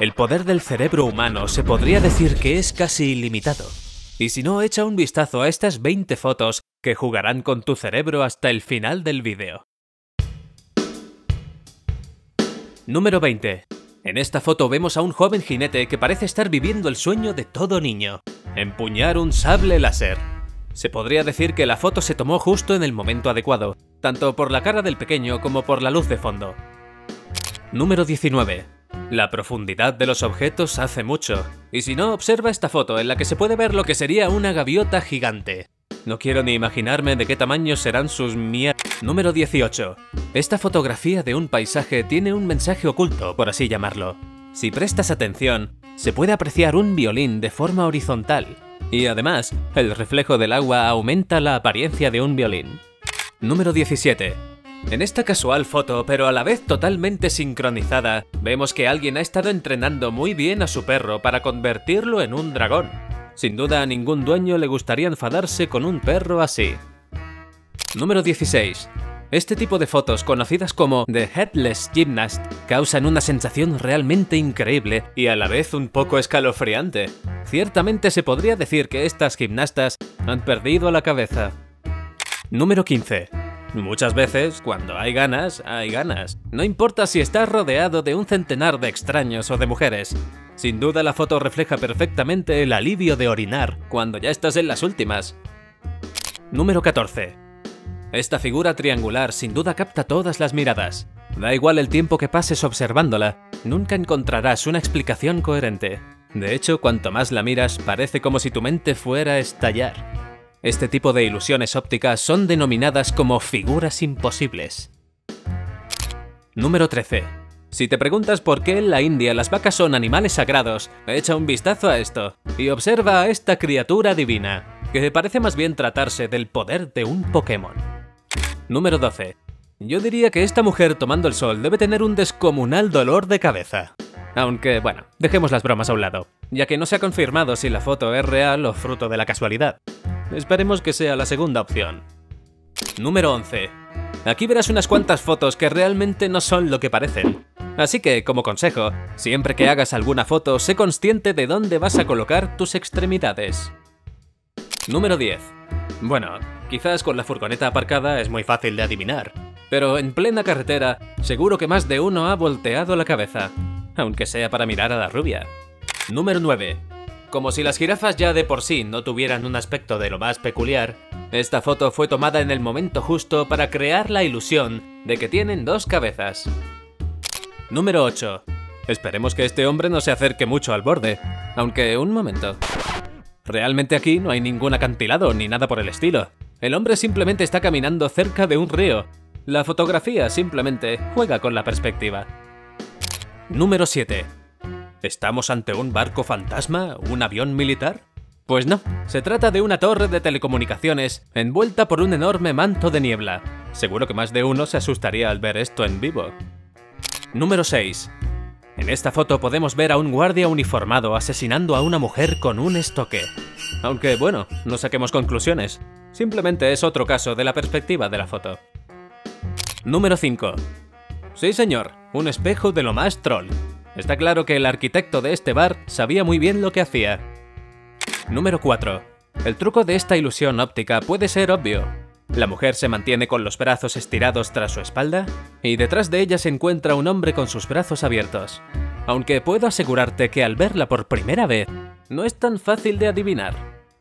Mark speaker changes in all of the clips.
Speaker 1: El poder del cerebro humano se podría decir que es casi ilimitado. Y si no, echa un vistazo a estas 20 fotos que jugarán con tu cerebro hasta el final del vídeo. Número 20. En esta foto vemos a un joven jinete que parece estar viviendo el sueño de todo niño, empuñar un sable láser. Se podría decir que la foto se tomó justo en el momento adecuado, tanto por la cara del pequeño como por la luz de fondo. Número 19. La profundidad de los objetos hace mucho, y si no, observa esta foto en la que se puede ver lo que sería una gaviota gigante. No quiero ni imaginarme de qué tamaño serán sus mier... Número 18. Esta fotografía de un paisaje tiene un mensaje oculto, por así llamarlo. Si prestas atención, se puede apreciar un violín de forma horizontal, y además, el reflejo del agua aumenta la apariencia de un violín. Número 17. En esta casual foto, pero a la vez totalmente sincronizada, vemos que alguien ha estado entrenando muy bien a su perro para convertirlo en un dragón. Sin duda a ningún dueño le gustaría enfadarse con un perro así. Número 16. Este tipo de fotos, conocidas como The Headless Gymnast, causan una sensación realmente increíble y a la vez un poco escalofriante. Ciertamente se podría decir que estas gimnastas han perdido la cabeza. Número 15. Muchas veces, cuando hay ganas, hay ganas. No importa si estás rodeado de un centenar de extraños o de mujeres. Sin duda la foto refleja perfectamente el alivio de orinar cuando ya estás en las últimas. Número 14. Esta figura triangular sin duda capta todas las miradas. Da igual el tiempo que pases observándola, nunca encontrarás una explicación coherente. De hecho, cuanto más la miras, parece como si tu mente fuera a estallar. Este tipo de ilusiones ópticas son denominadas como figuras imposibles. Número 13. Si te preguntas por qué en la India las vacas son animales sagrados, echa un vistazo a esto y observa a esta criatura divina, que parece más bien tratarse del poder de un Pokémon. Número 12. Yo diría que esta mujer tomando el sol debe tener un descomunal dolor de cabeza. Aunque, bueno, dejemos las bromas a un lado, ya que no se ha confirmado si la foto es real o fruto de la casualidad. Esperemos que sea la segunda opción. Número 11. Aquí verás unas cuantas fotos que realmente no son lo que parecen. Así que, como consejo, siempre que hagas alguna foto, sé consciente de dónde vas a colocar tus extremidades. Número 10. Bueno, quizás con la furgoneta aparcada es muy fácil de adivinar, pero en plena carretera seguro que más de uno ha volteado la cabeza, aunque sea para mirar a la rubia. Número 9. Como si las jirafas ya de por sí no tuvieran un aspecto de lo más peculiar, esta foto fue tomada en el momento justo para crear la ilusión de que tienen dos cabezas. Número 8. Esperemos que este hombre no se acerque mucho al borde, aunque un momento. Realmente aquí no hay ningún acantilado ni nada por el estilo. El hombre simplemente está caminando cerca de un río. La fotografía simplemente juega con la perspectiva. Número 7. ¿Estamos ante un barco fantasma? ¿Un avión militar? Pues no, se trata de una torre de telecomunicaciones envuelta por un enorme manto de niebla. Seguro que más de uno se asustaría al ver esto en vivo. Número 6. En esta foto podemos ver a un guardia uniformado asesinando a una mujer con un estoque. Aunque bueno, no saquemos conclusiones. Simplemente es otro caso de la perspectiva de la foto. Número 5. Sí señor, un espejo de lo más troll. Está claro que el arquitecto de este bar sabía muy bien lo que hacía. Número 4. El truco de esta ilusión óptica puede ser obvio. La mujer se mantiene con los brazos estirados tras su espalda y detrás de ella se encuentra un hombre con sus brazos abiertos. Aunque puedo asegurarte que al verla por primera vez, no es tan fácil de adivinar.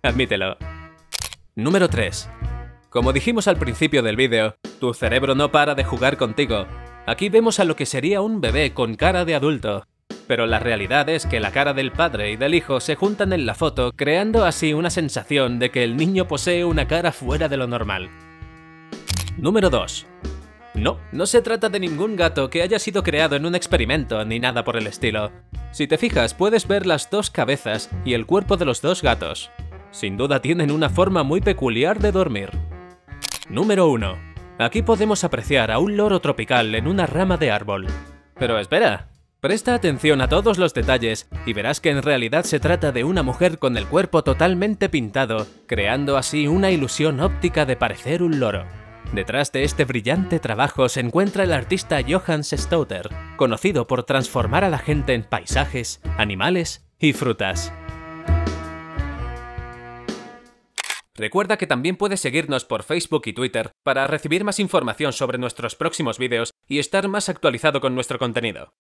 Speaker 1: Admítelo. Número 3. Como dijimos al principio del vídeo, tu cerebro no para de jugar contigo Aquí vemos a lo que sería un bebé con cara de adulto. Pero la realidad es que la cara del padre y del hijo se juntan en la foto, creando así una sensación de que el niño posee una cara fuera de lo normal. Número 2. No, no se trata de ningún gato que haya sido creado en un experimento ni nada por el estilo. Si te fijas, puedes ver las dos cabezas y el cuerpo de los dos gatos. Sin duda tienen una forma muy peculiar de dormir. Número 1. Aquí podemos apreciar a un loro tropical en una rama de árbol. Pero espera, presta atención a todos los detalles y verás que en realidad se trata de una mujer con el cuerpo totalmente pintado, creando así una ilusión óptica de parecer un loro. Detrás de este brillante trabajo se encuentra el artista Johannes Stouter, conocido por transformar a la gente en paisajes, animales y frutas. Recuerda que también puedes seguirnos por Facebook y Twitter para recibir más información sobre nuestros próximos vídeos y estar más actualizado con nuestro contenido.